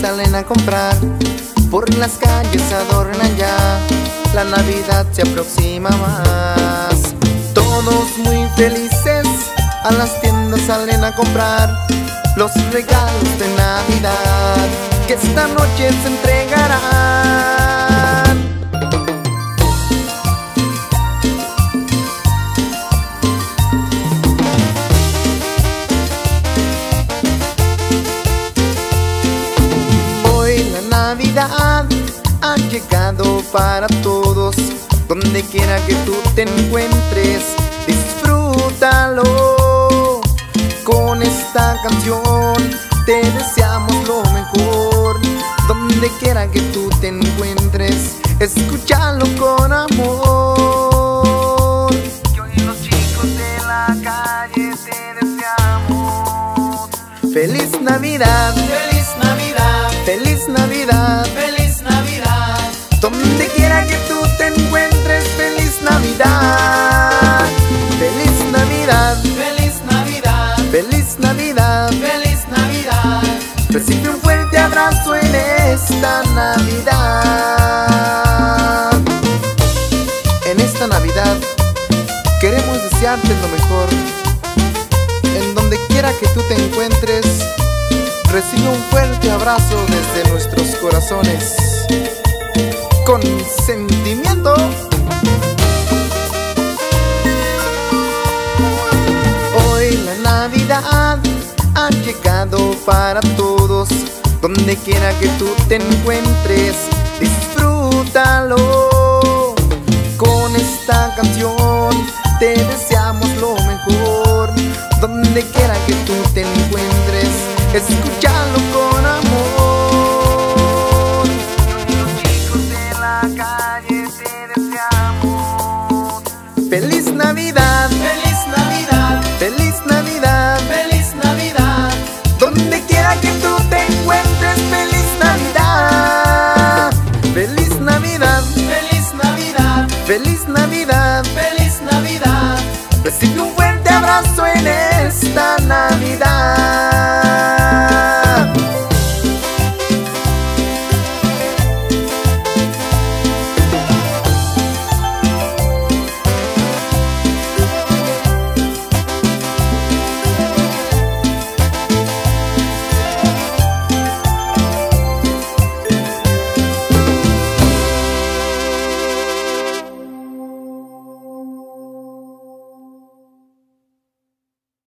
salen a comprar, por las calles adornan ya, la Navidad se aproxima más. Todos muy felices, a las tiendas salen a comprar los regalos de Navidad que esta noche se entregarán. Ha llegado para todos, donde quiera que tú te encuentres, disfrútalo con esta canción. Te deseamos lo mejor, donde quiera que tú te encuentres, escúchalo con amor. Yo y los chicos de la calle te deseamos feliz Navidad, Feliz Navidad, feliz Navidad. feliz Navidad, Donde quiera que tú te encuentres, feliz Navidad. Feliz Navidad, feliz Navidad, feliz Navidad. feliz Navidad. Recibe un fuerte abrazo en esta Navidad. En esta Navidad queremos desearte lo mejor. En donde quiera que tú te encuentres, recibe un fuerte abrazo desde nuestros corazones. Con sentimiento. Hoy la Navidad ha llegado para todos, donde quiera que tú te encuentres, disfrútalo con esta canción. Te deseamos lo mejor, donde quiera que tú te encuentres, escúchalo feliz Navidad, Feliz Navidad, feliz Navidad. feliz Navidad, Donde quiera que tú te encuentres, feliz Navidad. Feliz Navidad, feliz Navidad, feliz Navidad. feliz Navidad.